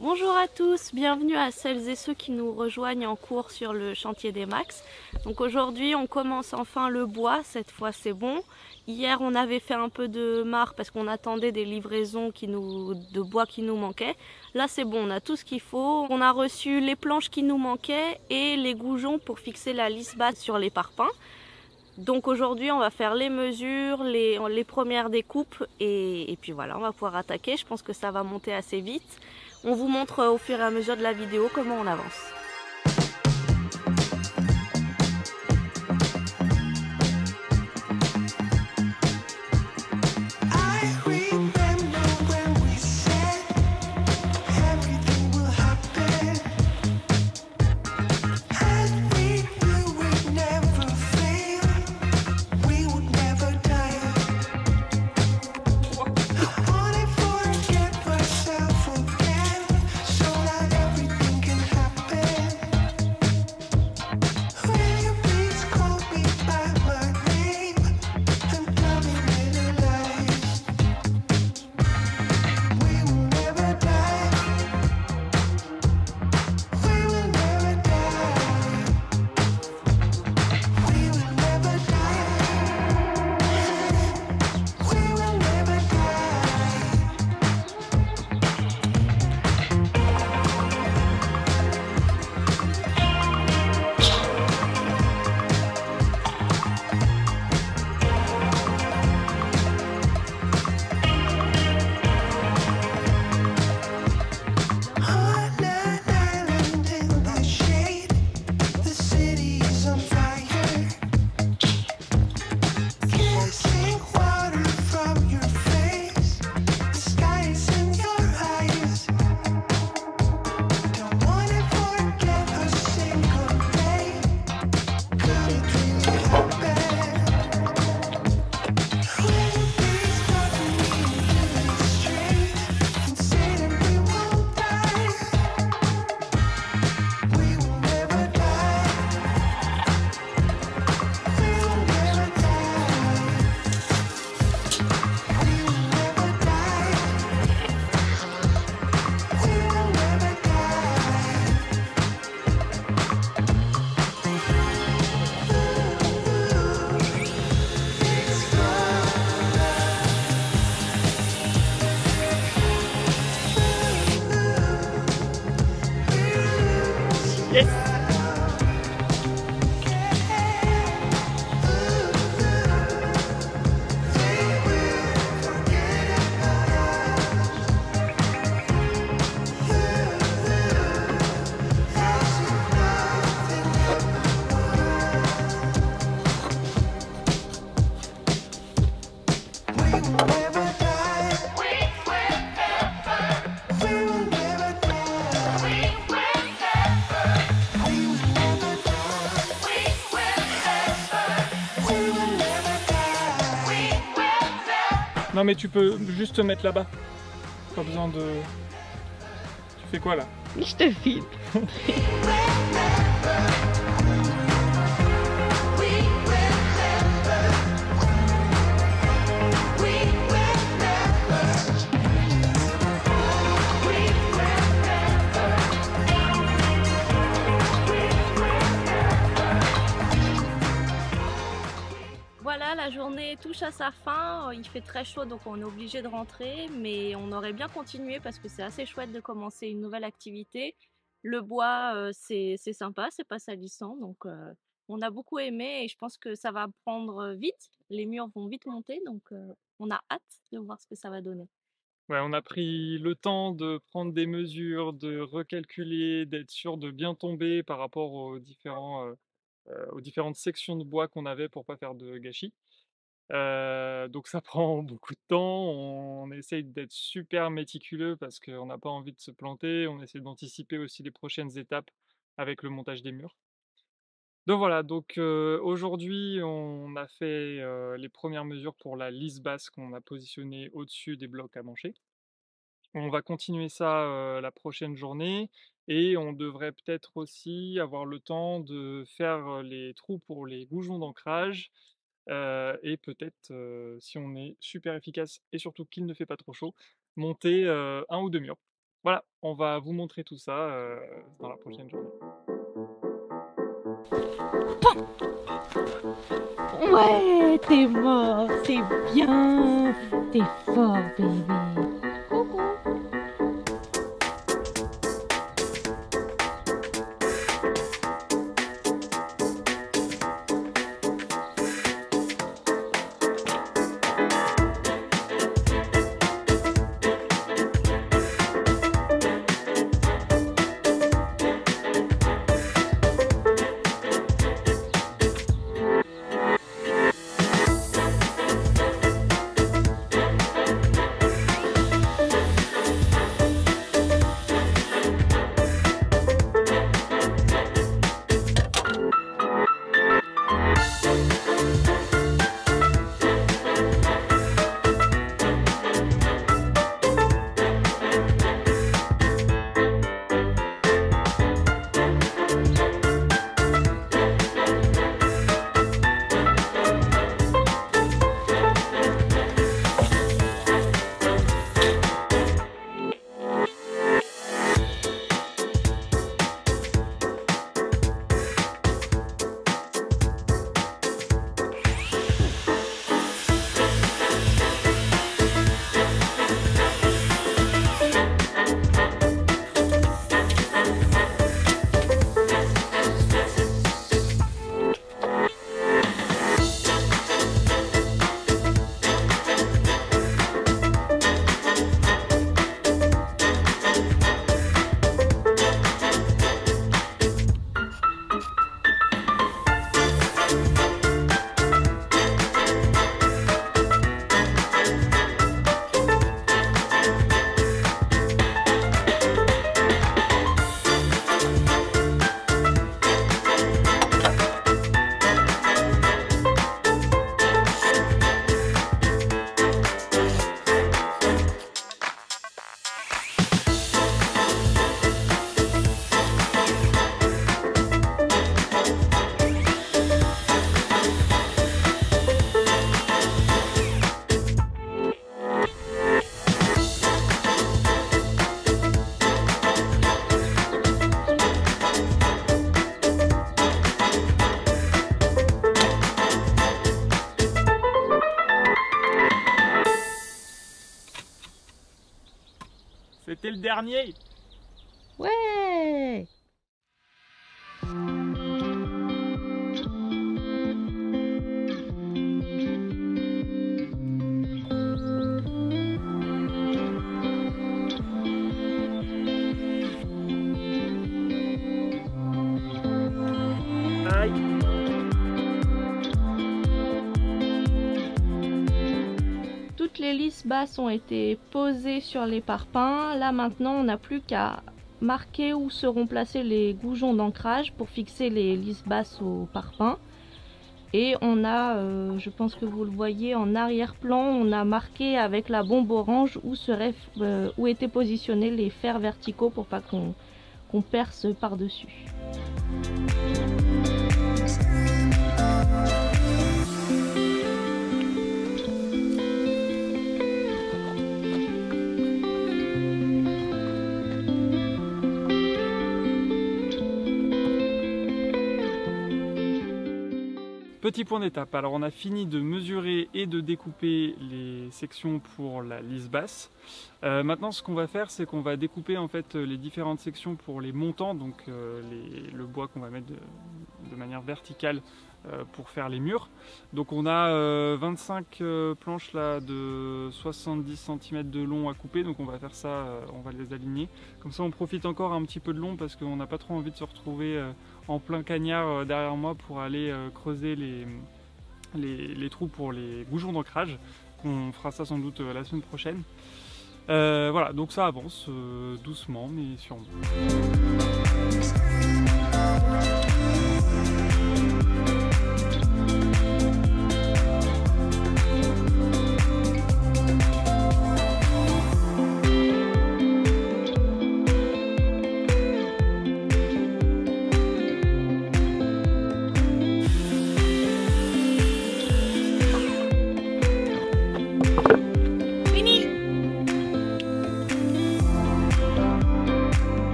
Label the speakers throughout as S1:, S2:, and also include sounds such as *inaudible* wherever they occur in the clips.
S1: Bonjour à tous, bienvenue à celles et ceux qui nous rejoignent en cours sur le chantier des Max. Donc aujourd'hui on commence enfin le bois, cette fois c'est bon. Hier on avait fait un peu de marre parce qu'on attendait des livraisons de bois qui nous manquaient. Là c'est bon, on a tout ce qu'il faut. On a reçu les planches qui nous manquaient et les goujons pour fixer la lisse basse sur les parpaings. Donc aujourd'hui on va faire les mesures, les, premières découpes et puis voilà on va pouvoir attaquer. Je pense que ça va monter assez vite. On vous montre au fur et à mesure de la vidéo comment on avance.
S2: Non mais tu peux juste te mettre là-bas. Pas besoin de... Tu fais quoi là?
S1: Je te filme. *laughs* à sa fin. Il fait très chaud, donc on est obligé de rentrer. Mais on aurait bien continué parce que c'est assez chouette de commencer une nouvelle activité. Le bois, euh, c'est sympa, c'est pas salissant. Donc euh, on a beaucoup aimé et je pense que ça va prendre vite. Les murs vont vite monter, donc euh, on a hâte de voir ce que ça va donner.
S2: Ouais, on a pris le temps de prendre des mesures, de recalculer, d'être sûr de bien tomber par rapport aux différents aux différentes sections de bois qu'on avait pour pas faire de gâchis. Euh, donc ça *laughs* prend beaucoup de temps, on essaye d'être super méticuleux parce qu'on n'a pas envie de se planter, on essaie d'anticiper aussi les prochaines étapes avec le montage des murs. Donc voilà, donc euh, aujourd'hui on a fait les premières mesures pour la lisse basse qu'on a positionnée au-dessus des blocs à mancher. On va continuer ça la prochaine journée et on devrait peut-être aussi avoir le temps de faire les trous pour les goujons d'ancrage et peut-être, si on est super efficace et surtout qu'il ne fait pas trop chaud, monter un ou deux murs. Voilà, on va vous montrer tout ça dans la prochaine journée.
S3: Ouais, t'es mort, c'est bien, t'es fort, bébé.
S2: C'était le dernier.
S3: Ouais. Les lisses basses ont été posées sur les parpaings. Là maintenant, on n'a plus qu'à marquer où seront placés les goujons d'ancrage pour fixer les lisses basses au parpaing. Et on a, euh, je pense que vous le voyez en arrière-plan, on a marqué avec la bombe orange où, euh, où étaient positionnés les fers verticaux pour pas qu'on perce par-dessus.
S2: Petit point d'étape, alors on a fini de mesurer et de découper les sections pour la lisse basse. Euh, maintenant ce qu'on va faire c'est qu'on va découper en fait les différentes sections pour les montants, donc euh, le bois qu'on va mettre de, manière verticale euh, pour faire les murs. Donc on a 25 planches là de 70 cm de long à couper, donc on va faire ça, on va les aligner. Comme ça on profite encore un petit peu de long parce qu'on n'a pas trop envie de se retrouver en plein cagnard derrière moi pour aller creuser les, trous pour les goujons d'ancrage. On fera ça sans doute la semaine prochaine. voilà, donc ça avance doucement mais sûrement.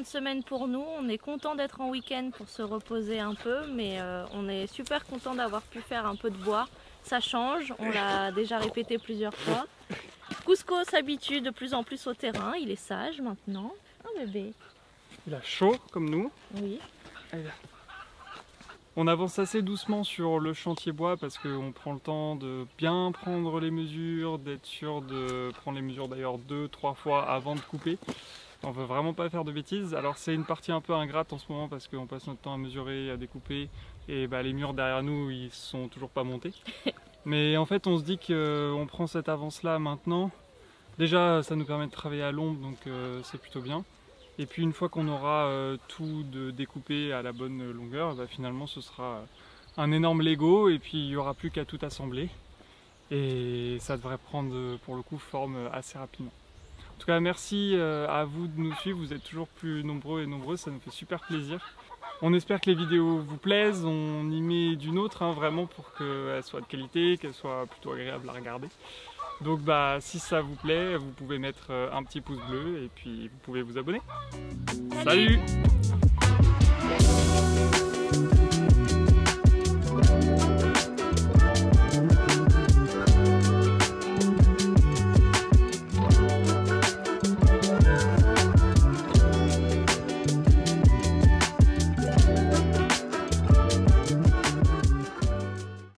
S3: De semaine pour nous. On est content d'être en week-end pour se reposer un peu, mais euh, on est super content d'avoir pu faire un peu de bois. Ça change, on l'a *laughs* déjà répété plusieurs fois. Cusco s'habitue de plus en plus au terrain, il est sage maintenant. Un bébé.
S2: Il a chaud comme nous.
S3: Oui.
S2: On avance assez doucement sur le chantier bois parce qu'on prend le temps de bien prendre les mesures, d'être sûr de prendre les mesures d'ailleurs deux, trois fois avant de couper. On veut vraiment pas faire de bêtises. Alors c'est une partie un peu ingrate en ce moment parce qu'on passe notre temps à mesurer, à découper et bah, les murs derrière nous ils sont toujours pas montés. *laughs* Mais en fait on se dit qu'on prend cette avance là maintenant. Déjà ça nous permet de travailler à l'ombre donc euh, c'est plutôt bien. Et puis une fois qu'on aura euh, tout de découpé à la bonne longueur, bah, finalement ce sera un énorme Lego et puis il n'y aura plus qu'à tout assembler. Et ça devrait prendre pour le coup forme assez rapidement. En tout cas, merci euh, à vous de nous suivre. Vous êtes toujours plus nombreux et nombreuses, ça nous fait super plaisir. On espère que les vidéos vous plaisent, on y met du autre hein, vraiment pour qu'elles soient de qualité, qu'elles soient plutôt agréables à regarder. Donc bah si ça vous plaît, vous pouvez mettre euh, un petit pouce bleu et puis vous pouvez vous abonner.
S3: Salut